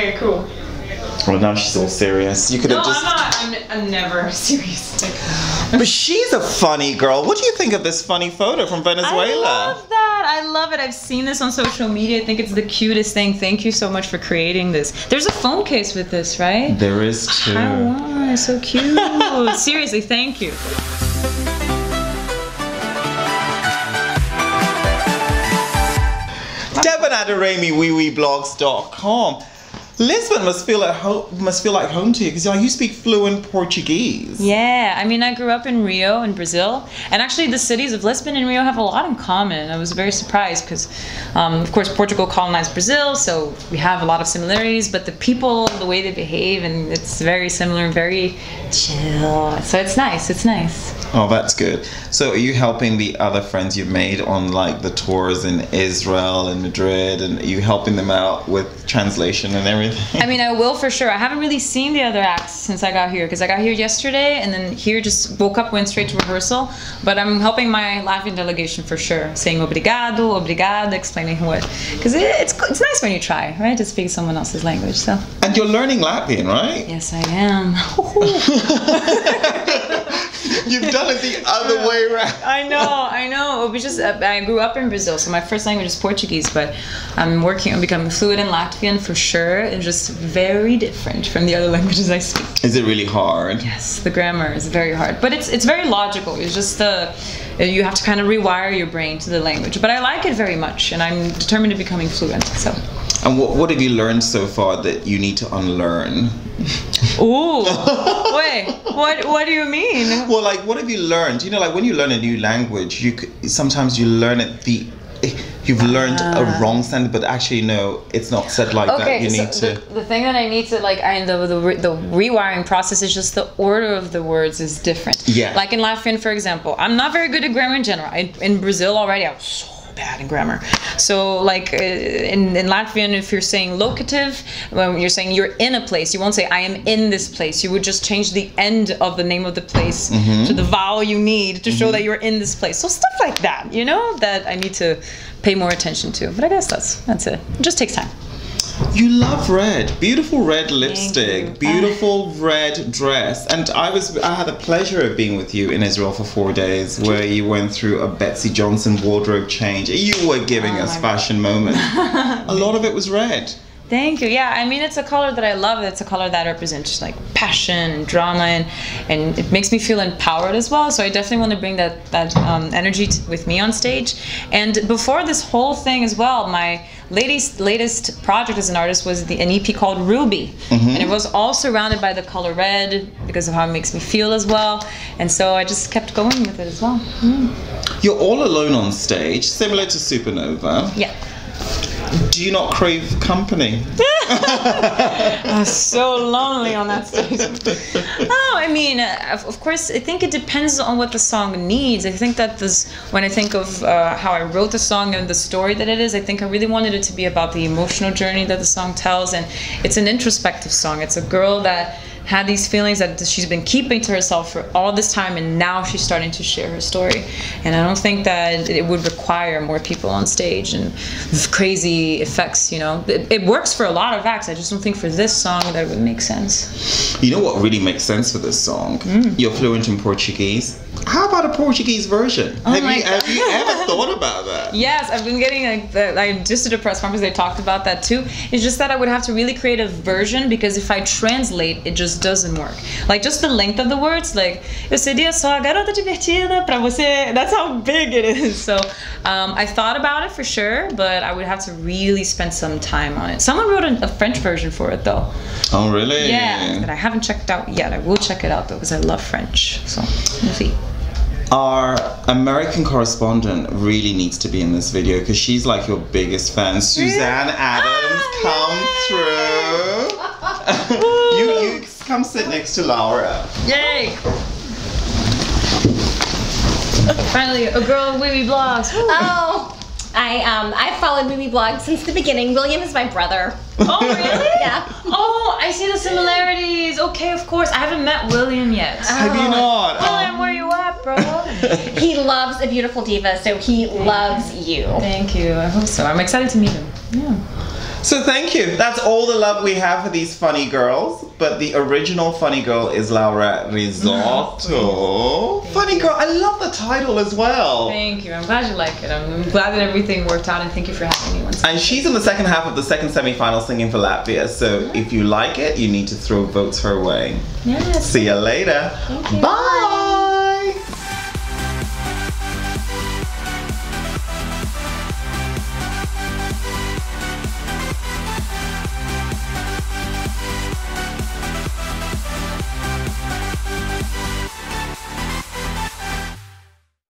Okay, cool. Well, now she's all serious. You could No, have just. I'm not. I'm, I'm never serious. But she's a funny girl. What do you think of this funny photo from Venezuela? I love that. I love it. I've seen this on social media. I think it's the cutest thing. Thank you so much for creating this. There's a phone case with this, right? There is too. I want. So cute. Seriously, thank you. Devon at. Lisbon must feel at home. Must feel like home to you because you speak fluent Portuguese. Yeah, I mean, I grew up in Rio, in Brazil, and actually, the cities of Lisbon and Rio have a lot in common. I was very surprised because, um, of course, Portugal colonized Brazil, so we have a lot of similarities. But the people, the way they behave, and it's very similar, very chill. So it's nice. It's nice. Oh, that's good. So, are you helping the other friends you've made on like the tours in Israel and Madrid, and are you helping them out with translation and everything? I mean, I will for sure. I haven't really seen the other acts since I got here because I got here yesterday and then here just woke up, went straight to rehearsal. But I'm helping my Latvian delegation for sure, saying obrigado, obrigado, explaining what. Because it, it's it's nice when you try, right, to speak someone else's language. So and you're learning Latvian, right? yes, I am. You've done it the other way around. I know, I know. We just uh, I grew up in Brazil, so my first language is Portuguese, but I'm working on becoming fluent in Latvian for sure. It's just very different from the other languages I speak. Is it really hard? Yes, the grammar is very hard, but it's it's very logical. It's just the you have to kind of rewire your brain to the language. But I like it very much, and I'm determined to becoming fluent. So, And what, what have you learned so far that you need to unlearn? ooh, wait, what what do you mean? Well, like, what have you learned? You know, like when you learn a new language, you sometimes you learn it the eh, you've learned a ah. wrong sentence, but actually no, it's not said like that. You need so to. the, the thing that I need to like, I the, the re- the rewiring process is just the order of the words is different. Yeah. Like in Latvian, for example, I'm not very good at grammar in general. I, in Brazil already, I was so bad in grammar. So like uh, in in Latvian, if you're saying locative, when you're saying you're in a place, you won't say I am in this place. You would just change the end of the name of the place to the vowel you need to show that you're in this place. So stuff like that, you know, that I need to pay more attention to. But I guess that's that's it. It just takes time. You love red, beautiful red lipstick, beautiful red dress, and I was I had the pleasure of being with you in Israel for four days, where you went through a Betsey Johnson wardrobe change. You were giving Oh us fashion moments. a lot of it was red. Thank you. Yeah, I mean it's a color that I love. It's a color that represents like passion and drama, and, and it makes me feel empowered as well. So I definitely want to bring that that um, energy t- with me on stage. And before this whole thing as well, my latest latest project as an artist was the, an EP called Ruby, and it was all surrounded by the color red because of how it makes me feel as well. And so I just kept going with it as well. You're all alone on stage, similar to Supernova. Yeah. Do you not crave company? I was so lonely on that stage. no, I mean, uh, of, of course, I think it depends on what the song needs. I think that this, when I think of uh, how I wrote the song and the story that it is, I think I really wanted it to be about the emotional journey that the song tells. And it's an introspective song. It's a girl that had these feelings that she's been keeping to herself for all this time and now she's starting to share her story and i don't think that it would require more people on stage and crazy effects you know it, it works for a lot of acts i just don't think for this song that it would make sense You know what really makes sense for this song? Mm. You're fluent in Portuguese. How about a Portuguese version? have, Oh my you, have you ever thought about that? Yes, I've been getting like the, I just did a press conference. They talked about that too. It's just that I would have to really create a version because if I translate, it just doesn't work. Like just the length of the words. Like eu seria só a garota divertida pra você. That's how big it is. So um, I thought about it for sure, but I would have to really spend some time on it. Someone wrote a, a French version for it though. Oh, really? Yeah, that I haven't checked out yet. I will check it out though because I love French. So we'll see. Our American correspondent really needs to be in this video because she's like your biggest fan. Suzanne Adams, Ah, come through. you, you come sit next to Laura. Yay! Finally, a girl with wiwibloggs. Oh, I um I followed wiwibloggs since the beginning. William is my brother. Oh, really? Yeah. Oh, I see the similarities. Okay, of course. I haven't met William yet. Have you not? William, where you bro? He loves a beautiful diva, so he loves you. Thank you. I hope so. I'm excited to meet him. Yeah. So thank you. That's all the love we have for these funny girls. But the original funny girl is Laura Rizzotto. funny girl. I love the title as well. Thank you. I'm glad you like it. I'm, I'm glad that everything worked out, and thank you for having me once. And she's in the second half of the second semi-final singing for Latvia. So if you like it, you need to throw votes her way. Yes. See you later. Bye.